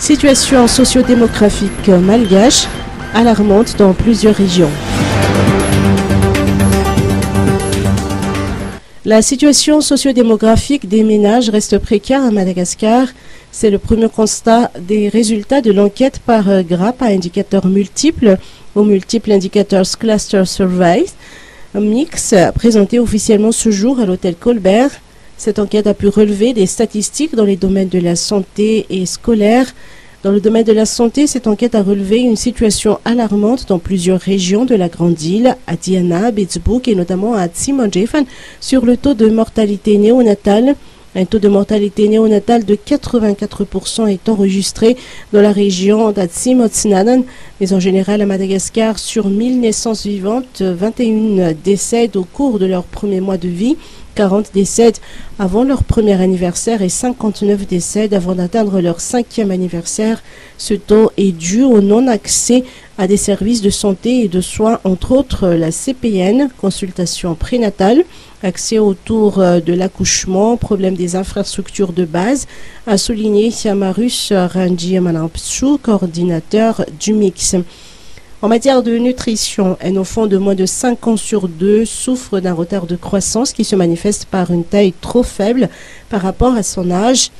Situation sociodémographique malgache alarmante dans plusieurs régions. La situation sociodémographique des ménages reste précaire à Madagascar. C'est le premier constat des résultats de l'enquête par GRAP à indicateurs multiples aux multiples indicateurs Cluster Survey mix présenté officiellement ce jour à l'hôtel Colbert. Cette enquête a pu relever des statistiques dans les domaines de la santé et scolaire. Dans le domaine de la santé, cette enquête a relevé une situation alarmante dans plusieurs régions de la Grande Île, à Diana, Bitsbook et notamment à Tsimonjefen, sur le taux de mortalité néonatale. Un taux de mortalité néonatale de 84% est enregistré dans la région d'Atsimotsinanan, mais en général à Madagascar, sur 1000 naissances vivantes, 21 décèdent au cours de leur premier mois de vie. 40 décèdent avant leur premier anniversaire et 59 décèdent avant d'atteindre leur cinquième anniversaire. Ce taux est dû au non-accès à des services de santé et de soins, entre autres la CPN, consultation prénatale, accès autour euh, de l'accouchement, problème des infrastructures de base, a souligné Siamarus Ranji Manampsu, coordinateur du MIX. En matière de nutrition, un enfant de moins de 5 ans sur 2 souffre d'un retard de croissance qui se manifeste par une taille trop faible par rapport à son âge.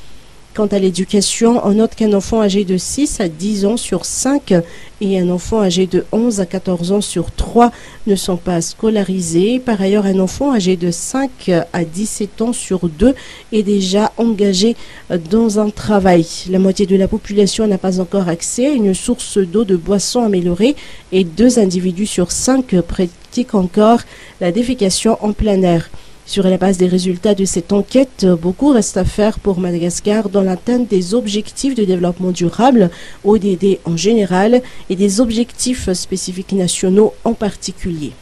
Quant à l'éducation, on note qu'un enfant âgé de 6 à 10 ans sur 5 et un enfant âgé de 11 à 14 ans sur 3 ne sont pas scolarisés. Par ailleurs, un enfant âgé de 5 à 17 ans sur 2 est déjà engagé dans un travail. La moitié de la population n'a pas encore accès à une source d'eau de boisson améliorée et deux individus sur 5 pratiquent encore la défécation en plein air. Sur la base des résultats de cette enquête, beaucoup reste à faire pour Madagascar dans l'atteinte des objectifs de développement durable, ODD en général, et des objectifs spécifiques nationaux en particulier.